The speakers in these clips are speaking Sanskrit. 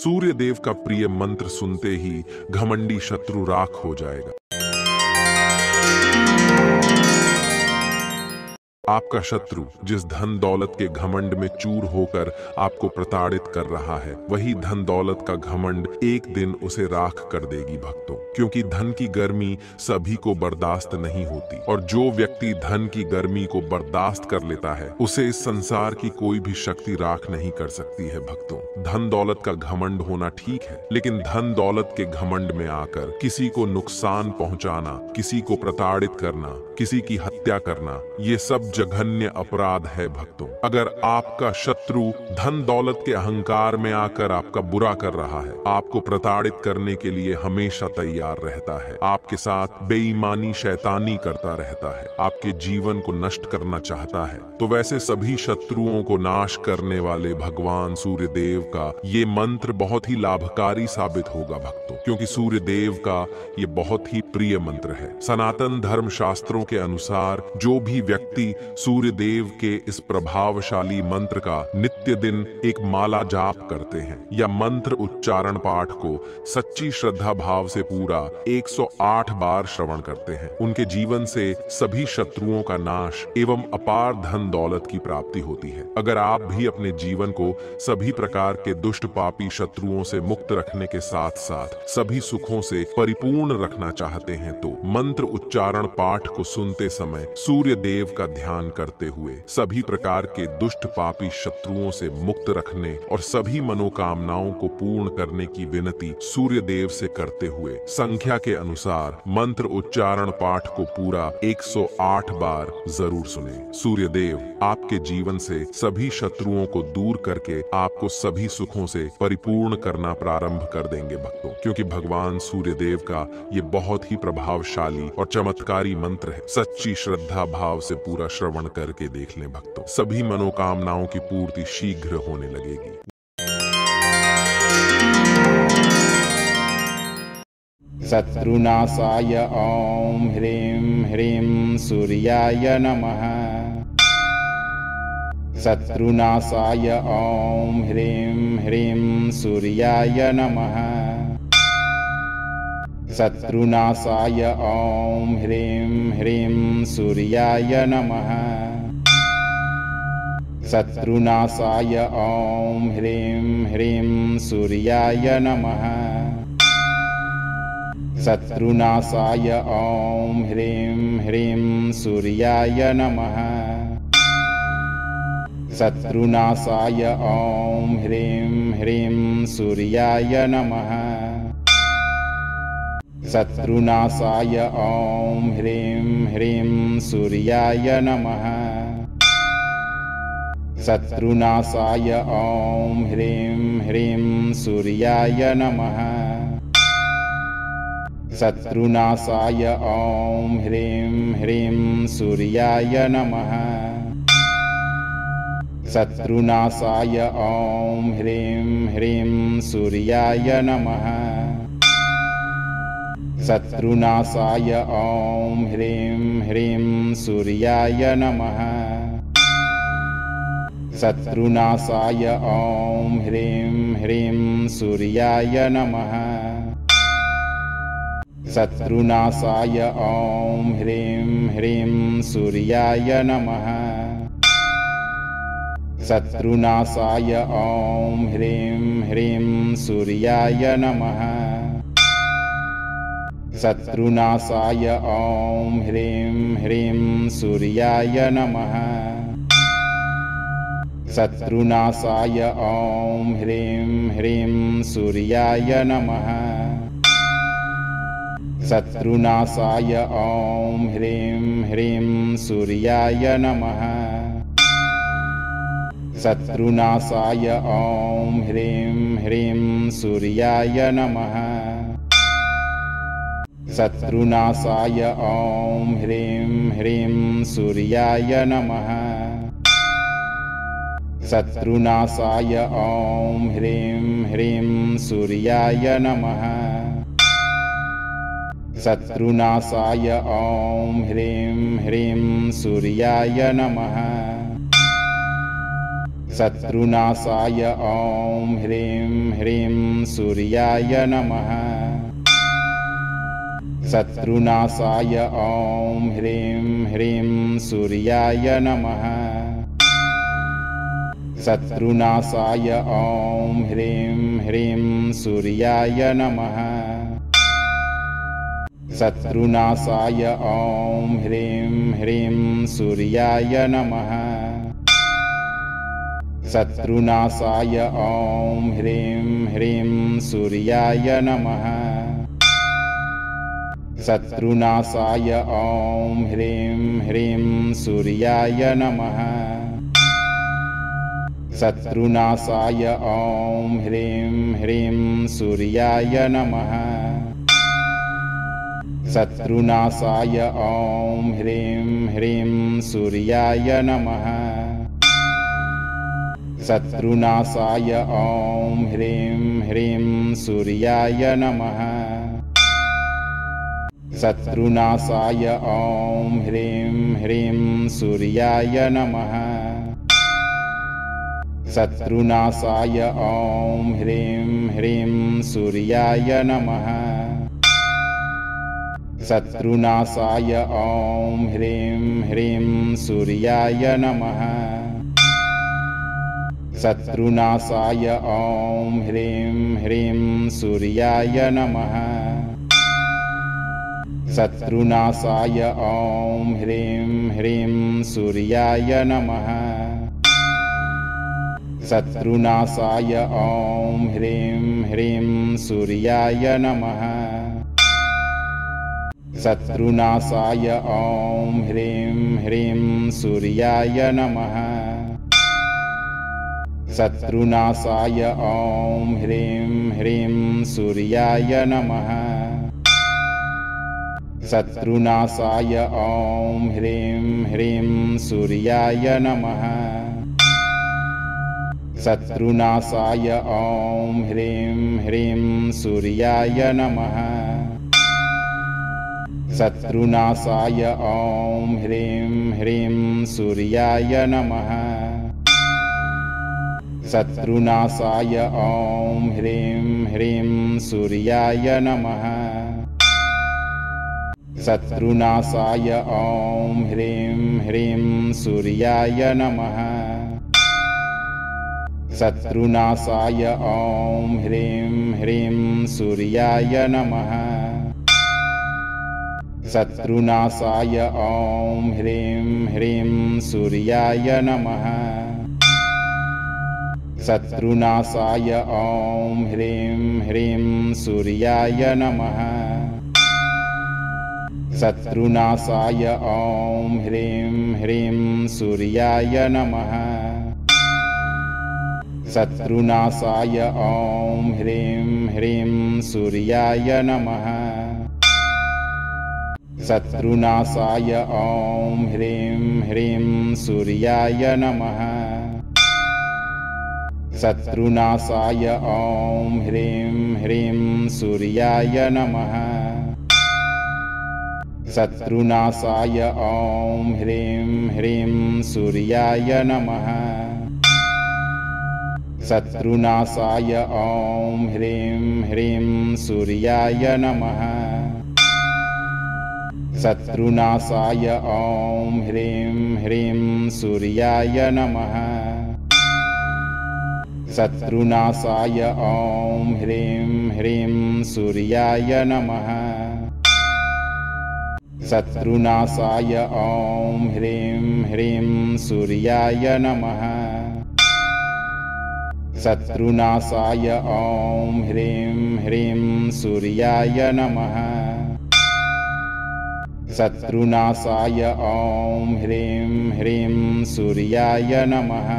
सूर्य देव का प्रिय मंत्र सुनते ही घमंडी शत्रु राख हो जाएगा। आपका शत्रु, जिस धन दौलत के घमंड में चूर होकर आपको प्रताड़ित कर रहा है, वही धन दौलत का घमंड एक दिन उसे राख कर देगी भक्तों, क्योंकि धन की गर्मी सभी को बर्दाश्त नहीं होती, और जो व्यक्ति धन की गर्मी को बर्दाश्त कर लेता है, उसे इस संसार की कोई भी शक्ति राख नहीं कर सकती है भक्तों। धन दौलत का घमंड होना ठीक है, लेकिन धन दौलत के घमंड में आकर किसी को नुकसान पहुंचाना, किसी को प्रताड़ित करना, किसी की हत्या करना, ये सब जघन्य अपराध है भक्तों। अगर आपका शत्रु धन दौलत के अहंकार में आकर आपका बुरा कर रहा है, आपको प्रताड़ित करने के लिए हमेशा तैयार रहता है। आपके साथ बेईमानी, शैतानी करता रहता है। आपके जीवन को नष्ट करना चाहता है। तो वैसे सभी शत्रुओं को नाश करने वाले भगवान सूर्य देव का ये मंत्र बहुत ही लाभकारी साबित होगा भक्तों, क्योंकि सूर्य देव का ये बहुत ही प्रिय मंत्र है। सनातन धर्म शास्त्रों के अनुसार जो भी व्यक्ति सूर्य देव के इस प्रभावशाली मंत्र का नित्य दिन एक माला जाप करते हैं, या मंत्र उच्चारण पाठ को सच्ची श्रद्धा भाव से पूरा 108 बार श्रवण करते हैं। उनके जीवन से सभी शत्रुओं का नाश एवं अपार धन दौलत की प्राप्ति होती है। अगर आप भी अपने जीवन को सभी प्रकार के दुष्ट पापी शत्रुओं से मुक्त रखने के साथ साथ सभी सुखों से परिपूर्ण रखना चाहते हैं तो मंत्र उच्चारण पाठ को सुनते समय सूर्य देव का ध्यान करते हुए, सभी प्रकार के दुष्ट पापी शत्रुओं से मुक्त रखने और सभी मनोकामनाओं को पूर्ण करने की विनती सूर्य देव से करते हुए, संख्या के अनुसार मंत्र उच्चारण पाठ को पूरा 108 बार ज़रूर सुने। सूर्य देव आपके जीवन से सभी शत्रुओं को दूर करके आपको सभी सुखों से परिपूर्ण करना प्रारंभ कर देंगे भक्तों, क्योंकि भगवान सूर्य देव का ये बहुत ही प्रभावशाली और चमत्कारी मंत्र है। सच्ची श्रद्धा भाव से पूरा श्रवण करके देख लें भक्तों। सभी मनोकामनाओं की पूर्ति शीघ्र होने लगेगी। शत्रुनाशाय ॐ ह्रीं ह्रीं सूर्याय नमः। शत्रुनाशाय ॐ ह्रीं ह्रीं सूर्याय नमः। शत्रुनाशाय ॐ ह्रीं ह्रीं सूर्याय नमः। शत्रुनाशाय ॐ ह्रीं ह्रीं सूर्याय नमः। शत्रुनाशाय ॐ ह्रीं ह्रीं सूर्याय नमः। शत्रुनाशाय ॐ ह्रीं ह्रीं सूर्याय नमः शत्रुनाशाय ॐ ह्रीं ह्रीं सूर्याय नमः। शत्रुनाशाय ॐ ह्रीं ह्रीं सूर्याय नमः। शत्रुनाशाय ॐ ह्रीं ह्रीं सूर्याय नमः। शत्रुनाशाय ॐ ह्रीं ह्रीं सूर्याय नमः शत्रुनाशाय ॐ ह्रीं ह्रीं सूर्याय नमः। शत्रुनाशाय ॐ ह्रीं ह्रीं सूर्याय नमः। शत्रुनाशाय ॐ ह्रीं ह्रीं सूर्याय नमः। शत्रुनाशाय ॐ ह्रीं ह्रीं सूर्याय नमः शत्रुनाशाय ॐ ह्रीं ह्रीं सूर्याय नमः। शत्रुनाशाय ॐ ह्रीं ह्रीं सूर्याय नमः। शत्रुनाशाय ॐ ह्रीं ह्रीं सूर्याय नमः। शत्रुनाशाय ॐ ह्रीं ह्रीं सूर्याय नमः शत्रुनाशाय ॐ ह्रीं ह्रीं सूर्याय नमः। शत्रुनाशाय ॐ ह्रीं ह्रीं सूर्याय नमः। शत्रुनाशाय ॐ ह्रीं ह्रीं सूर्याय नमः। शत्रुनाशाय ॐ ह्रीं ह्रीं सूर्याय नमः शत्रुनाशाय ॐ ह्रीं ह्रीं सूर्याय नमः। शत्रुनाशाय ॐ ह्रीं ह्रीं सूर्याय नमः। शत्रुनाशाय ॐ ह्रीं ह्रीं सूर्याय नमः। शत्रुनाशाय ॐ ह्रीं ह्रीं सूर्याय नमः शत्रुनाशाय ॐ ह्रीं ह्रीं सूर्याय नमः। शत्रुनाशाय ॐ ह्रीं ह्रीं सूर्याय नमः। शत्रुनाशाय ॐ ह्रीं ह्रीं सूर्याय नमः। शत्रुनाशाय ॐ ह्रीं ह्रीं सूर्याय नमः शत्रुनाशाय ॐ ह्रीं ह्रीं सूर्याय नमः। शत्रुनाशाय ॐ ह्रीं ह्रीं सूर्याय नमः। शत्रुनाशाय ॐ ह्रीं ह्रीं सूर्याय नमः। शत्रुनाशाय ॐ ह्रीं ह्रीं सूर्याय नमः शत्रुनाशाय ॐ ह्रीं ह्रीं सूर्याय नमः। शत्रुनाशाय ॐ ह्रीं ह्रीं सूर्याय नमः। शत्रुनाशाय ॐ ह्रीं ह्रीं सूर्याय नमः। शत्रुनाशाय ॐ ह्रीं ह्रीं सूर्याय नमः शत्रुनाशाय ॐ ह्रीं ह्रीं सूर्याय नमः। शत्रुनाशाय ॐ ह्रीं ह्रीं सूर्याय नमः। शत्रुनाशाय ॐ ह्रीं ह्रीं सूर्याय नमः। शत्रुनाशाय ॐ ह्रीं ह्रीं सूर्याय नमः शत्रुनाशाय ॐ ह्रीं ह्रीं सूर्याय नमः। शत्रुनाशाय ॐ ह्रीं ह्रीं सूर्याय नमः। शत्रुनाशाय ॐ ह्रीं ह्रीं सूर्याय नमः। शत्रुनाशाय ॐ ह्रीं ह्रीं सूर्याय नमः शत्रुनाशाय ॐ ह्रीं ह्रीं सूर्याय नमः। शत्रुनाशाय ॐ ह्रीं ह्रीं सूर्याय नमः। शत्रुनाशाय ॐ ह्रीं ह्रीं सूर्याय नमः। शत्रुनाशाय ॐ ह्रीं ह्रीं सूर्याय नमः शत्रुनाशाय ॐ ह्रीं ह्रीं सूर्याय नमः। शत्रुनाशाय ॐ ह्रीं ह्रीं सूर्याय नमः। शत्रुनाशाय ॐ ह्रीं ह्रीं सूर्याय नमः। शत्रुनाशाय ॐ ह्रीं ह्रीं सूर्याय नमः शत्रुनाशाय ॐ ह्रीं ह्रीं सूर्याय नमः। शत्रुनाशाय ॐ ह्रीं ह्रीं सूर्याय नमः। शत्रुनाशाय ॐ ह्रीं ह्रीं सूर्याय नमः।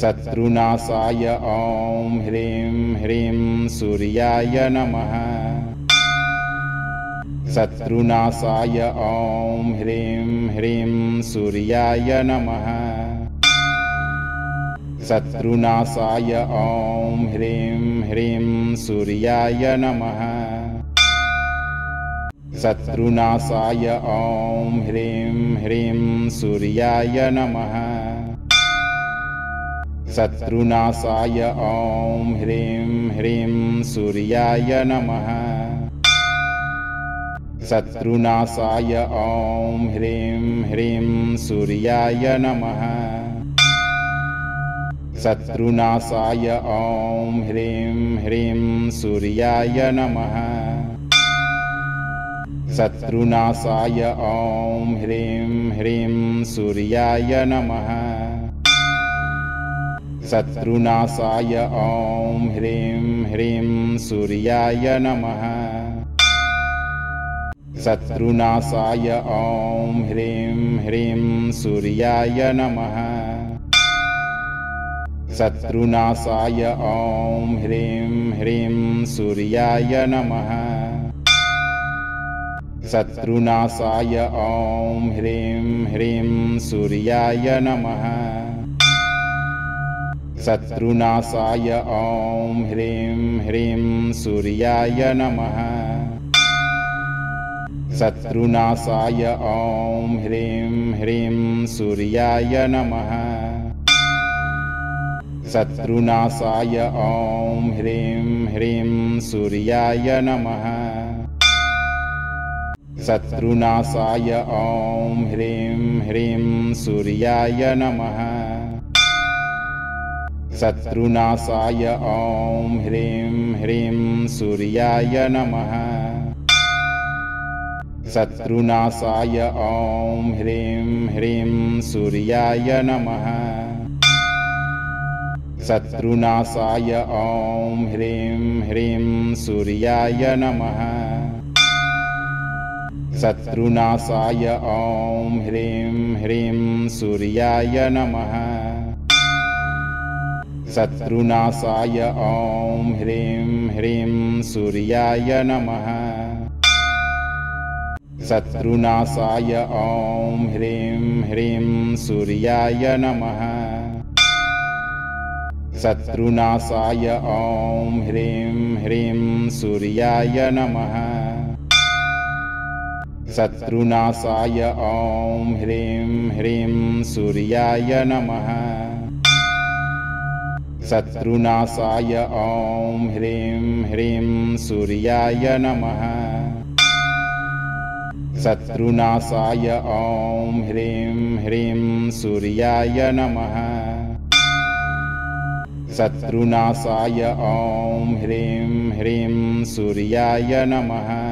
शत्रुनाशाय ॐ ह्रीं ह्रीं सूर्याय नमः शत्रुनाशाय ॐ ह्रीं ह्रीं सूर्याय नमः। शत्रुनाशाय ॐ ह्रीं ह्रीं सूर्याय नमः। शत्रुनाशाय ॐ ह्रीं ह्रीं सूर्याय नमः। शत्रुनाशाय ॐ ह्रीं ह्रीं सूर्याय नमः शत्रुनाशाय ॐ ह्रीं ह्रीं सूर्याय नमः। शत्रुनाशाय ॐ ह्रीं ह्रीं सूर्याय नमः। शत्रुनाशाय ॐ ह्रीं ह्रीं सूर्याय नमः। शत्रुनाशाय ॐ ह्रीं ह्रीं सूर्याय नमः शत्रुनाशाय ॐ ह्रीं ह्रीं सूर्याय नमः। शत्रुनाशाय ॐ ह्रीं ह्रीं सूर्याय नमः। शत्रुनाशाय ॐ ह्रीं ह्रीं सूर्याय नमः। शत्रुनाशाय ॐ ह्रीं ह्रीं सूर्याय नमः शत्रुनाशाय ॐ ह्रीं ह्रीं सूर्याय नमः। शत्रुनाशाय ॐ ह्रीं ह्रीं सूर्याय नमः। शत्रुनाशाय ॐ ह्रीं ह्रीं सूर्याय नमः। शत्रुनाशाय ॐ ह्रीं ह्रीं सूर्याय नमः शत्रुनाशाय ॐ ह्रीं ह्रीं सूर्याय नमः। शत्रुनाशाय ॐ ह्रीं ह्रीं सूर्याय नमः। शत्रुनाशाय ॐ ह्रीं ह्रीं सूर्याय नमः। शत्रुनाशाय ॐ ह्रीं ह्रीं सूर्याय नमः शत्रुनाशाय ॐ ह्रीं ह्रीं सूर्याय नमः। शत्रुनाशाय ॐ ह्रीं ह्रीं सूर्याय नमः। शत्रुनाशाय ॐ ह्रीं ह्रीं सूर्याय नमः। शत्रुनाशाय ॐ ह्रीं ह्रीं सूर्याय नमः शत्रुनाशाय ॐ ह्रीं ह्रीं सूर्याय नमः। शत्रुनाशाय ॐ ह्रीं ह्रीं सूर्याय नमः